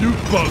you bug.